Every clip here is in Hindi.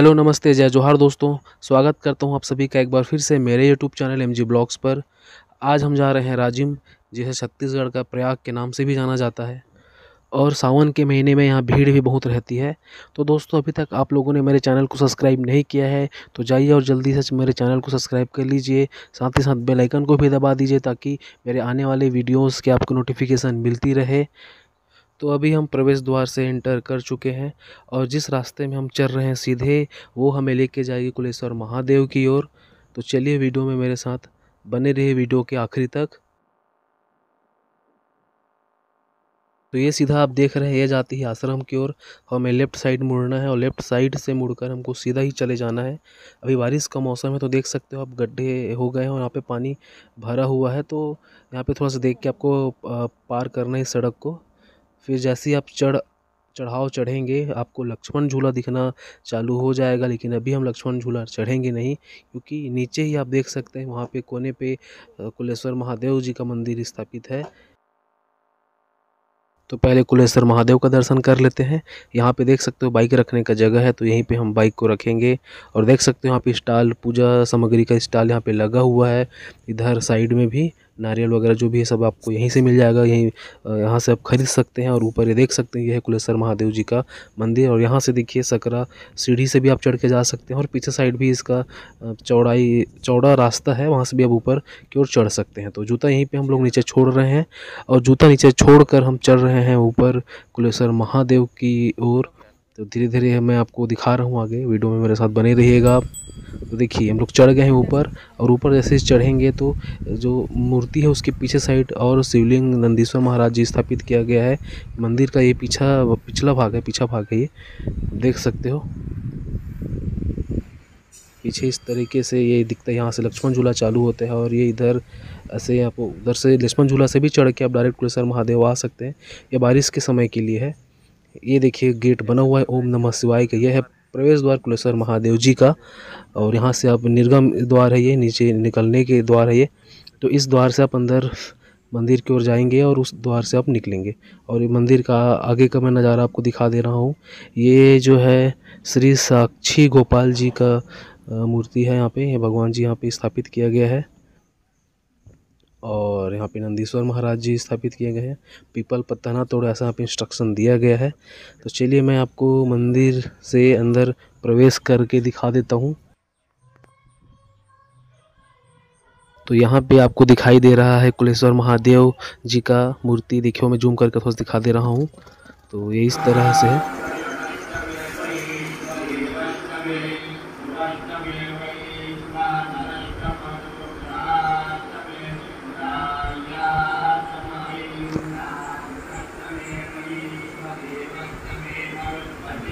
हेलो, नमस्ते, जय जोहार दोस्तों। स्वागत करता हूँ आप सभी का एक बार फिर से मेरे YouTube channel M G blogs पर। आज हम जा रहे हैं राजिम, जिसे छत्तीसगढ़ का प्रयाग के नाम से भी जाना जाता है। और सावन के महीने में यहाँ भीड़ भी बहुत रहती है। तो दोस्तों, अभी तक आप लोगों ने मेरे चैनल को सब्सक्राइब नहीं किया है तो जाइए और जल्दी से मेरे चैनल को सब्सक्राइब कर लीजिए। साथ ही साथ बेल आइकन को भी दबा दीजिए, ताकि मेरे आने वाले वीडियोज़ के आपको नोटिफिकेशन मिलती रहे। तो अभी हम प्रवेश द्वार से एंटर कर चुके हैं और जिस रास्ते में हम चल रहे हैं सीधे, वो हमें लेके जाएगी कुलेश्वर महादेव की ओर। तो चलिए वीडियो में मेरे साथ बने रहे वीडियो के आखिरी तक। तो ये सीधा आप देख रहे हैं, ये जाती है आश्रम की ओर। हमें लेफ़्ट साइड मुड़ना है और लेफ़्ट साइड से मुड़कर हमको सीधा ही चले जाना है। अभी बारिश का मौसम है तो देख सकते हो आप गड्ढे हो गए हैं और यहाँ पे पानी भरा हुआ है। तो यहाँ पे थोड़ा सा देख के आपको पार करना है सड़क को। फिर जैसे ही आप चढ़, चढ़ाव चढ़ेंगे, आपको लक्ष्मण झूला दिखना चालू हो जाएगा, लेकिन अभी हम लक्ष्मण झूला चढ़ेंगे नहीं, क्योंकि नीचे ही आप देख सकते हैं, वहाँ पे कोने पे कुलेश्वर महादेव जी का मंदिर स्थापित है। तो पहले कुलेश्वर महादेव का दर्शन कर लेते हैं। यहाँ पे देख सकते हो बाइक रखने का जगह है तो यहीं पे हम बाइक को रखेंगे। और देख सकते हो यहाँ पे स्टॉल, पूजा सामग्री का स्टॉल यहाँ पे लगा हुआ है, इधर साइड में भी। नारियल वगैरह जो भी है, सब आपको यहीं से मिल जाएगा, यहीं यहाँ से आप खरीद सकते हैं और ऊपर ये देख सकते हैं, यह है कुलेश्वर महादेव जी का मंदिर और यहाँ से देखिए सकरा सीढ़ी से भी आप चढ़ के जा सकते हैं और पीछे साइड भी इसका चौड़ाई, चौड़ा रास्ता है, वहाँ से भी आप ऊपर की ओर चढ़ सकते हैं। तो जूता यहीं पर हम लोग नीचे छोड़ रहे हैं और जूता नीचे छोड़ कर हम चढ़ रहे हैं ऊपर कुलेश्वर महादेव की ओर। तो धीरे धीरे मैं आपको दिखा रहा हूँ आगे, वीडियो में मेरे साथ बने रहिएगा देखिए, हम लोग चढ़ गए हैं ऊपर और ऊपर जैसे चढ़ेंगे तो जो मूर्ति है उसके पीछे साइड और शिवलिंग नंदीश्वर महाराज जी स्थापित किया गया है। मंदिर का ये पीछा, पिछला भाग है, पीछा भाग है ये। देख सकते हो। पीछे इस तरीके से ये दिखता है, यहाँ से लक्ष्मण झूला चालू होता है और ये इधर ऐसे आप उधर से लक्ष्मण झूला से भी चढ़ के आप डायरेक्ट कुलेश्वर महादेव आ सकते हैं। ये बारिश के समय के लिए है। ये देखिए, गेट बना हुआ है, ओम नमः शिवाय का, यह है प्रवेश द्वार कुलेश्वर महादेव जी का। और यहाँ से आप निर्गम द्वार है ये, नीचे निकलने के द्वार है ये। तो इस द्वार से आप अंदर मंदिर की ओर जाएँगे और उस द्वार से आप निकलेंगे। और ये मंदिर का आगे का मैं नज़ारा आपको दिखा दे रहा हूँ। ये जो है श्री साक्षी गोपाल जी का मूर्ति है यहाँ पे। ये भगवान जी यहाँ पे स्थापित किया गया है। और यहाँ पे नंदीश्वर महाराज जी स्थापित किए गए हैं। पीपल पत्ता ना तोड़ ऐसा यहाँ पे इंस्ट्रक्शन दिया गया है। तो चलिए मैं आपको मंदिर से अंदर प्रवेश करके दिखा देता हूँ। तो यहाँ पे आपको दिखाई दे रहा है कुलेश्वर महादेव जी का मूर्ति। देखियो मैं जूम करके थोड़ा दिखा दे रहा हूँ। तो ये इस तरह से है।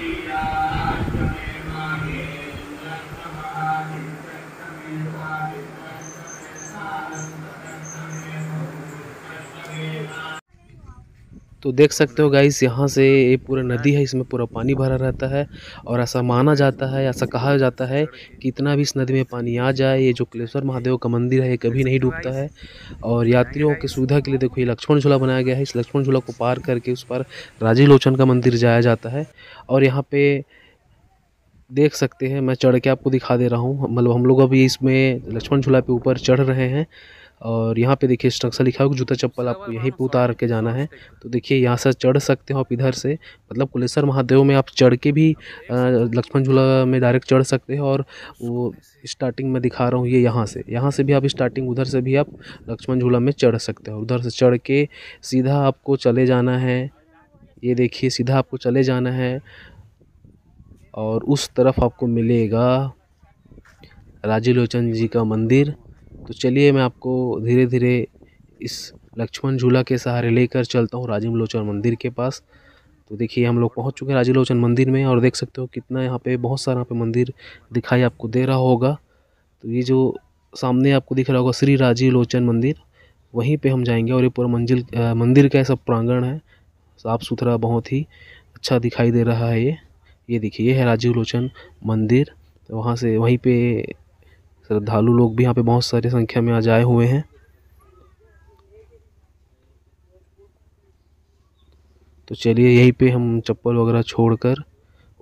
Hallelujah. तो देख सकते हो गाइस यहाँ से ये पूरा नदी है, इसमें पूरा पानी भरा रहता है और ऐसा माना जाता है, ऐसा कहा जाता है कि इतना भी इस नदी में पानी आ जाए, ये जो कलेश्वर महादेव का मंदिर है, ये कभी नहीं डूबता है। और यात्रियों की सुविधा के लिए देखो, ये लक्ष्मण झूला बनाया गया है, इस लक्ष्मण झूला को पार करके उस पर राज़ी लोचन का मंदिर जाया जाता है। और यहाँ पे देख सकते हैं, मैं चढ़ के आपको दिखा दे रहा हूँ मतलब हम लोग अभी इसमें लक्ष्मण झूला पे ऊपर चढ़ रहे हैं। और यहाँ पे देखिए स्ट्रक्चर लिखा है जूता चप्पल आपको यहीं पे उतार के जाना है। तो देखिए यहाँ से चढ़ सकते हो आप इधर से मतलब कुलेश्वर महादेव में आप चढ़ के भी लक्ष्मण झूला में डायरेक्ट चढ़ सकते हो और वो स्टार्टिंग में दिखा रहा हूँ ये यहाँ से यहाँ से भी आप स्टार्टिंग उधर से भी आप लक्ष्मण झूला में चढ़ सकते हो। उधर से चढ़ के सीधा आपको चले जाना है ये देखिए सीधा आपको चले जाना है और उस तरफ़ आपको मिलेगा राज़ी लोचन जी का मंदिर। तो चलिए मैं आपको धीरे धीरे इस लक्ष्मण झूला के सहारे लेकर चलता हूँ राजीव लोचन मंदिर के पास। तो देखिए, हम लोग पहुँच चुके हैं राजीव लोचन मंदिर में और देख सकते हो कितना यहाँ पे बहुत सारा यहाँ पे मंदिर दिखाई आपको दे रहा होगा। तो ये जो सामने आपको दिख रहा होगा श्री राजीव लोचन मंदिर, वहीं पे हम जाएँगे और ये पूरा मंजिल मंदिर का सब प्रांगण है। साफ़ सुथरा बहुत ही अच्छा दिखाई दे रहा है ये। ये देखिए, ये है राजीव लोचन मंदिर। तो वहाँ से वहीं पे श्रद्धालु लोग भी यहाँ पे बहुत सारी संख्या में आ जाए हुए हैं। तो चलिए यहीं पे हम चप्पल वगैरह छोड़कर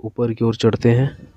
ऊपर की ओर चढ़ते हैं।